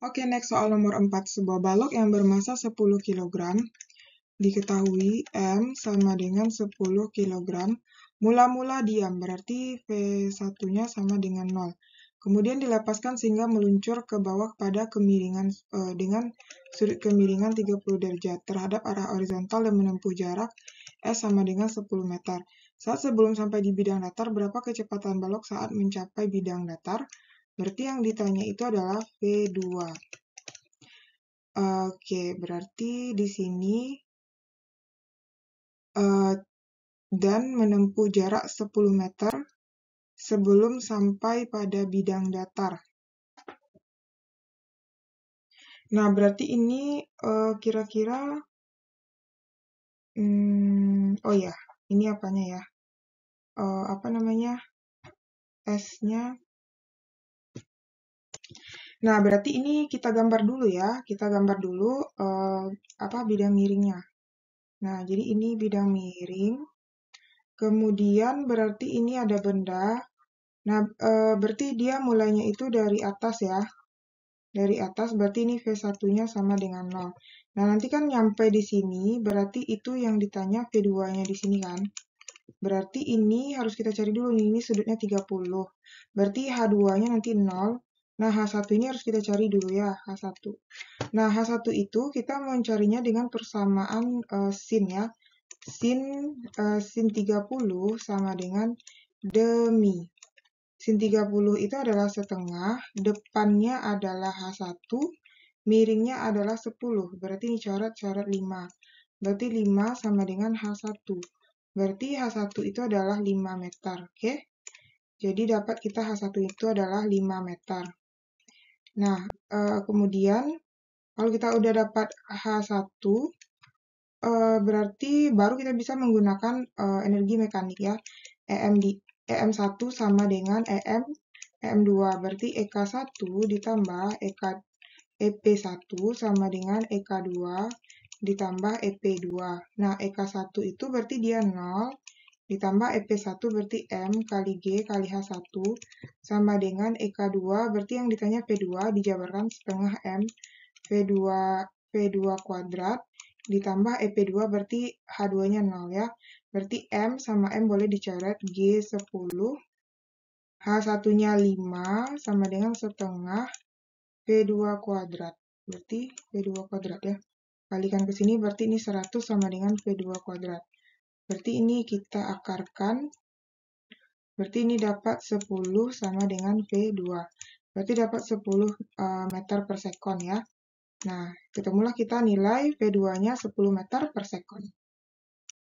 Oke, next soal nomor 4. Sebuah balok yang bermasa 10 kg diketahui M sama dengan 10 kg. Mula-mula diam, berarti V1-nya sama dengan 0. Kemudian dilepaskan sehingga meluncur ke bawah pada kemiringan eh, dengan sudut kemiringan 30 derajat terhadap arah horizontal dan menempuh jarak S sama dengan 10 meter. Saat sebelum sampai di bidang datar, berapa kecepatan balok saat mencapai bidang datar? Berarti yang ditanya itu adalah V2. Oke, berarti di sini uh, dan menempuh jarak 10 meter sebelum sampai pada bidang datar. Nah, berarti ini eh, kira-kira, uh, hmm, oh ya, ini apanya ya? Uh, apa namanya? S-nya Nah, berarti ini kita gambar dulu ya. Kita gambar dulu uh, apa bidang miringnya. Nah, jadi ini bidang miring. Kemudian berarti ini ada benda. Nah, uh, berarti dia mulainya itu dari atas ya. Dari atas berarti ini V1-nya sama dengan 0. Nah, nanti kan nyampe di sini, berarti itu yang ditanya V2-nya di sini kan. Berarti ini harus kita cari dulu ini sudutnya 30. Berarti H2-nya nanti 0, Nah, H1 ini harus kita cari dulu ya, H1. Nah, H1 itu kita mencarinya dengan persamaan uh, sin ya. Sin, uh, sin 30 sama dengan demi. Sin 30 itu adalah setengah, depannya adalah H1, miringnya adalah 10. Berarti ini coret-coret 5. Berarti 5 sama dengan H1. Berarti H1 itu adalah 5 meter, oke? Jadi dapat kita H1 itu adalah 5 meter. Nah, uh, kemudian kalau kita udah dapat H1, uh, eh, berarti baru kita bisa menggunakan uh, energi mekanik ya. EM di EM1 sama dengan EM EM2. Berarti EK1 ditambah EK EP1 sama dengan EK2 ditambah EP2. Nah, EK1 itu berarti dia 0, ditambah EP1 berarti M kali G kali H1 sama dengan EK2 berarti yang ditanya P2 dijabarkan setengah M V2 V2 kuadrat ditambah EP2 berarti H2-nya 0 ya. Berarti M sama M boleh dicoret G10 H1-nya 5 sama dengan setengah V2 kuadrat. Berarti V2 kuadrat ya. Kalikan ke sini berarti ini 100 sama dengan V2 kuadrat. Berarti ini kita akarkan. Berarti ini dapat 10 sama dengan V2. Berarti dapat 10 uh, meter per sekon ya. Nah, ketemulah kita nilai V2-nya 10 meter per sekon.